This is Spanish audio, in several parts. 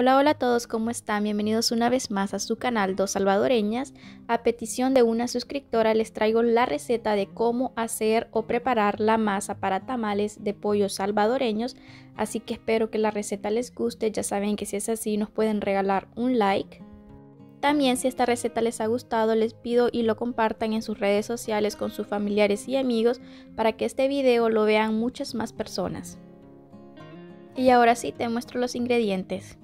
Hola, hola a todos, ¿cómo están? Bienvenidos una vez más a su canal Dos Salvadoreñas. A petición de una suscriptora les traigo la receta de cómo hacer o preparar la masa para tamales de pollo salvadoreños, así que espero que la receta les guste. Ya saben que si es así nos pueden regalar un like. También si esta receta les ha gustado les pido y lo compartan en sus redes sociales con sus familiares y amigos para que este video lo vean muchas más personas. Y ahora sí te muestro los ingredientes.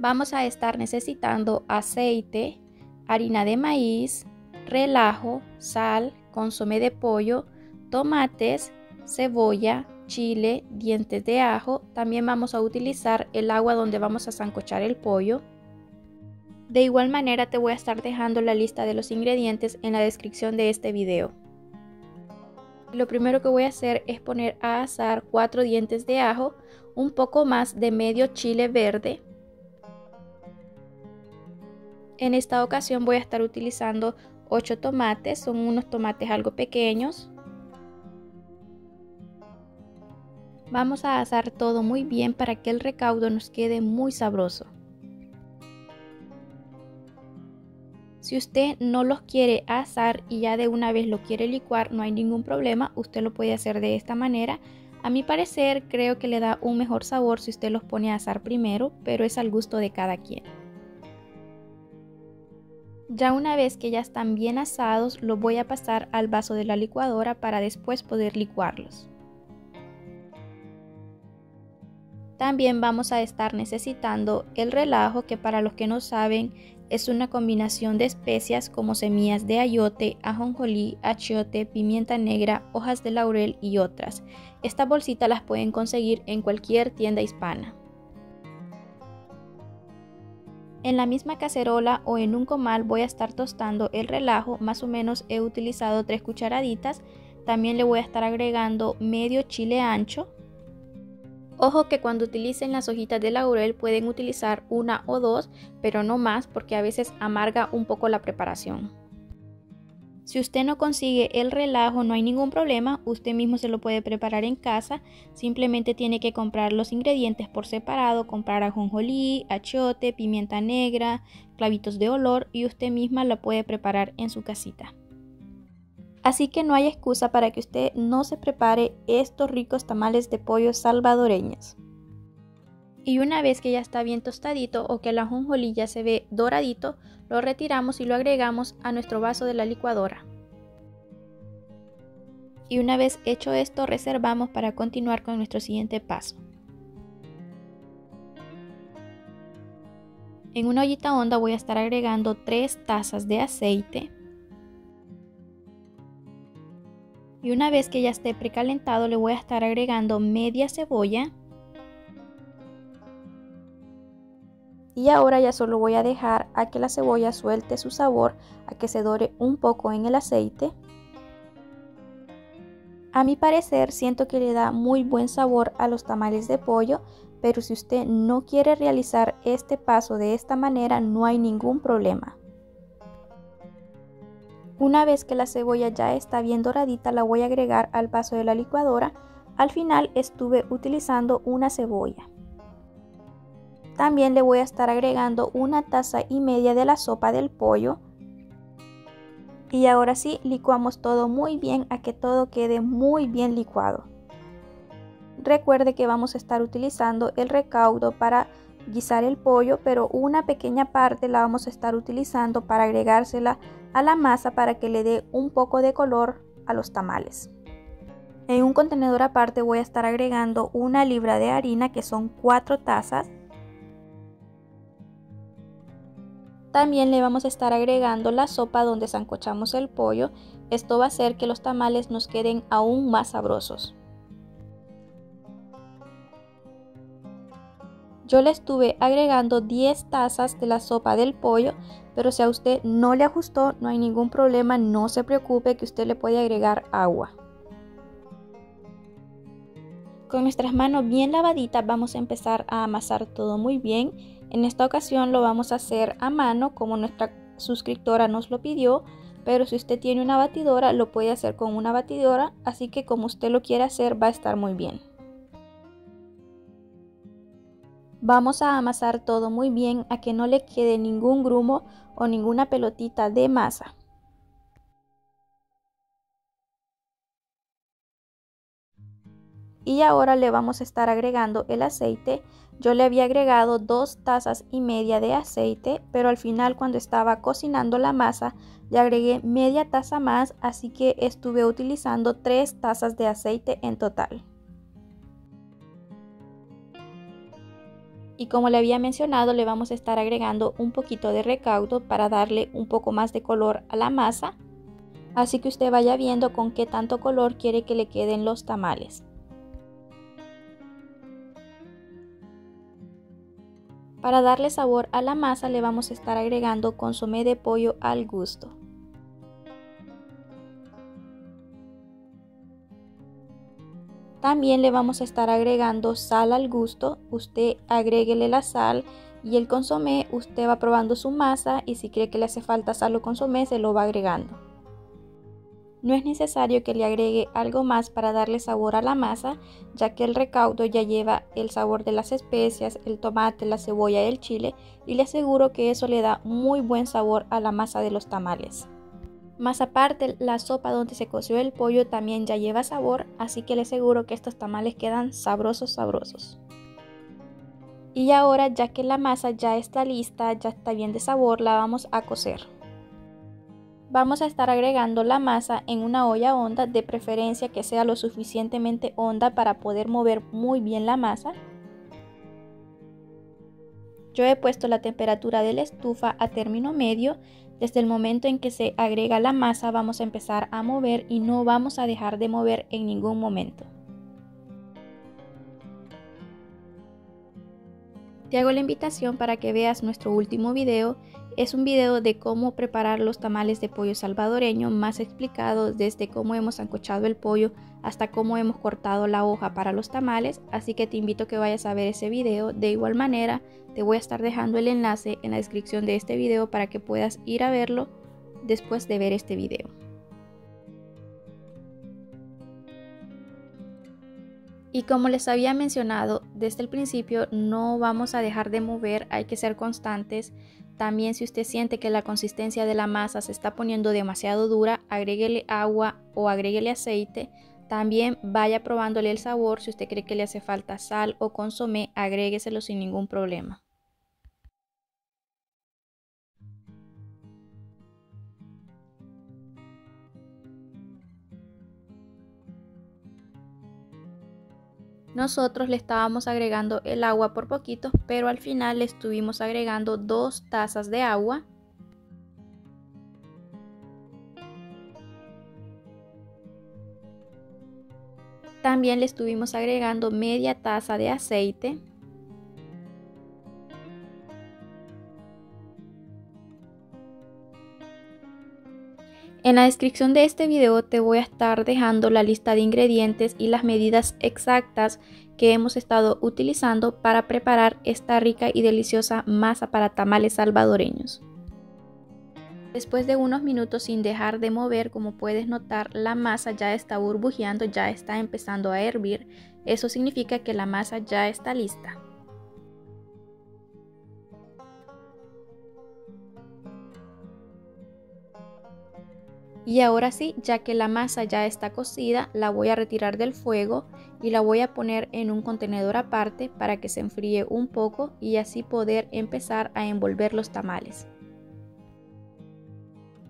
Vamos a estar necesitando aceite, harina de maíz, relajo, sal, consomé de pollo, tomates, cebolla, chile, dientes de ajo. También vamos a utilizar el agua donde vamos a zancochar el pollo. De igual manera te voy a estar dejando la lista de los ingredientes en la descripción de este video. Lo primero que voy a hacer es poner a asar 4 dientes de ajo, un poco más de medio chile verde. En esta ocasión voy a estar utilizando 8 tomates, son unos tomates algo pequeños. Vamos a asar todo muy bien para que el recaudo nos quede muy sabroso. Si usted no los quiere asar y ya de una vez lo quiere licuar, no hay ningún problema, usted lo puede hacer de esta manera. A mi parecer creo que le da un mejor sabor si usted los pone a asar primero, pero es al gusto de cada quien. Ya una vez que ya están bien asados, los voy a pasar al vaso de la licuadora para después poder licuarlos. También vamos a estar necesitando el relajo que para los que no saben es una combinación de especias como semillas de ayote, ajonjolí, achiote, pimienta negra, hojas de laurel y otras. Estas bolsitas las pueden conseguir en cualquier tienda hispana. En la misma cacerola o en un comal voy a estar tostando el relajo, más o menos he utilizado 3 cucharaditas. También le voy a estar agregando medio chile ancho, Ojo que cuando utilicen las hojitas de laurel pueden utilizar una o dos, pero no más porque a veces amarga un poco la preparación. Si usted no consigue el relajo, no hay ningún problema, usted mismo se lo puede preparar en casa, simplemente tiene que comprar los ingredientes por separado, comprar ajonjolí, achiote, pimienta negra, clavitos de olor y usted misma lo puede preparar en su casita. Así que no hay excusa para que usted no se prepare estos ricos tamales de pollo salvadoreños. Y una vez que ya está bien tostadito o que la ajonjolí se ve doradito, lo retiramos y lo agregamos a nuestro vaso de la licuadora. Y una vez hecho esto, reservamos para continuar con nuestro siguiente paso. En una ollita honda voy a estar agregando 3 tazas de aceite Y una vez que ya esté precalentado le voy a estar agregando media cebolla. Y ahora ya solo voy a dejar a que la cebolla suelte su sabor, a que se dore un poco en el aceite. A mi parecer siento que le da muy buen sabor a los tamales de pollo, pero si usted no quiere realizar este paso de esta manera no hay ningún problema. Una vez que la cebolla ya está bien doradita, la voy a agregar al vaso de la licuadora. Al final estuve utilizando una cebolla. También le voy a estar agregando una taza y media de la sopa del pollo. Y ahora sí, licuamos todo muy bien a que todo quede muy bien licuado. Recuerde que vamos a estar utilizando el recaudo para guisar el pollo, pero una pequeña parte la vamos a estar utilizando para agregársela a la masa para que le dé un poco de color a los tamales. En un contenedor aparte voy a estar agregando una libra de harina que son 4 tazas. También le vamos a estar agregando la sopa donde zancochamos el pollo. Esto va a hacer que los tamales nos queden aún más sabrosos. Yo le estuve agregando 10 tazas de la sopa del pollo, pero si a usted no le ajustó, no hay ningún problema, no se preocupe que usted le puede agregar agua. Con nuestras manos bien lavaditas vamos a empezar a amasar todo muy bien. En esta ocasión lo vamos a hacer a mano como nuestra suscriptora nos lo pidió, pero si usted tiene una batidora lo puede hacer con una batidora, así que como usted lo quiere hacer va a estar muy bien. Vamos a amasar todo muy bien a que no le quede ningún grumo o ninguna pelotita de masa. Y ahora le vamos a estar agregando el aceite. Yo le había agregado dos tazas y media de aceite, pero al final cuando estaba cocinando la masa le agregué media taza más, así que estuve utilizando tres tazas de aceite en total. Y como le había mencionado, le vamos a estar agregando un poquito de recaudo para darle un poco más de color a la masa. Así que usted vaya viendo con qué tanto color quiere que le queden los tamales. Para darle sabor a la masa le vamos a estar agregando consomé de pollo al gusto. También le vamos a estar agregando sal al gusto. Usted agréguele la sal y el consomé. Usted va probando su masa y si cree que le hace falta sal o consomé se lo va agregando. No es necesario que le agregue algo más para darle sabor a la masa, ya que el recaudo ya lleva el sabor de las especias, el tomate, la cebolla y el chile, y le aseguro que eso le da muy buen sabor a la masa de los tamales. Más aparte, la sopa donde se coció el pollo también ya lleva sabor, así que le aseguro que estos tamales quedan sabrosos, sabrosos. Y ahora, ya que la masa ya está lista, ya está bien de sabor, la vamos a cocer. Vamos a estar agregando la masa en una olla honda, de preferencia que sea lo suficientemente honda para poder mover muy bien la masa. Yo he puesto la temperatura de la estufa a término medio desde el momento en que se agrega la masa vamos a empezar a mover y no vamos a dejar de mover en ningún momento. Te hago la invitación para que veas nuestro último video. Es un video de cómo preparar los tamales de pollo salvadoreño, más explicado desde cómo hemos ancochado el pollo hasta cómo hemos cortado la hoja para los tamales, así que te invito a que vayas a ver ese video. De igual manera, te voy a estar dejando el enlace en la descripción de este video para que puedas ir a verlo después de ver este video. Y como les había mencionado desde el principio, no vamos a dejar de mover, hay que ser constantes. También si usted siente que la consistencia de la masa se está poniendo demasiado dura, agréguele agua o agréguele aceite también vaya probándole el sabor, si usted cree que le hace falta sal o consomé, agrégueselo sin ningún problema. Nosotros le estábamos agregando el agua por poquito, pero al final le estuvimos agregando dos tazas de agua También le estuvimos agregando media taza de aceite. En la descripción de este video te voy a estar dejando la lista de ingredientes y las medidas exactas que hemos estado utilizando para preparar esta rica y deliciosa masa para tamales salvadoreños. Después de unos minutos sin dejar de mover, como puedes notar, la masa ya está burbujeando, ya está empezando a hervir. Eso significa que la masa ya está lista. Y ahora sí, ya que la masa ya está cocida, la voy a retirar del fuego y la voy a poner en un contenedor aparte para que se enfríe un poco y así poder empezar a envolver los tamales.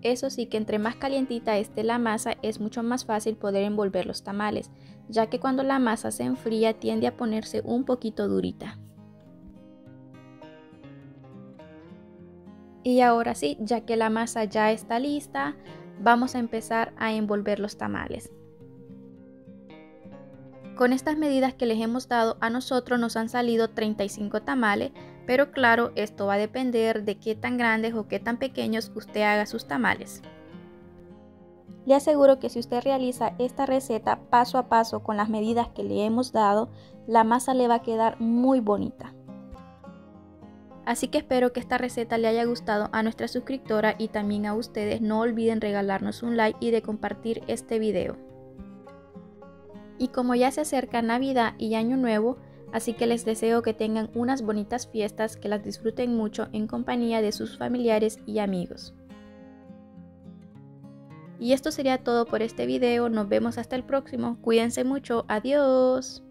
Eso sí que entre más calientita esté la masa es mucho más fácil poder envolver los tamales, ya que cuando la masa se enfría tiende a ponerse un poquito durita. Y ahora sí, ya que la masa ya está lista, vamos a empezar a envolver los tamales. Con estas medidas que les hemos dado a nosotros nos han salido 35 tamales, pero claro, esto va a depender de qué tan grandes o qué tan pequeños usted haga sus tamales. Le aseguro que si usted realiza esta receta paso a paso con las medidas que le hemos dado, la masa le va a quedar muy bonita. Así que espero que esta receta le haya gustado a nuestra suscriptora y también a ustedes. No olviden regalarnos un like y de compartir este video. Y como ya se acerca Navidad y Año Nuevo, Así que les deseo que tengan unas bonitas fiestas, que las disfruten mucho en compañía de sus familiares y amigos. Y esto sería todo por este video, nos vemos hasta el próximo, cuídense mucho, adiós.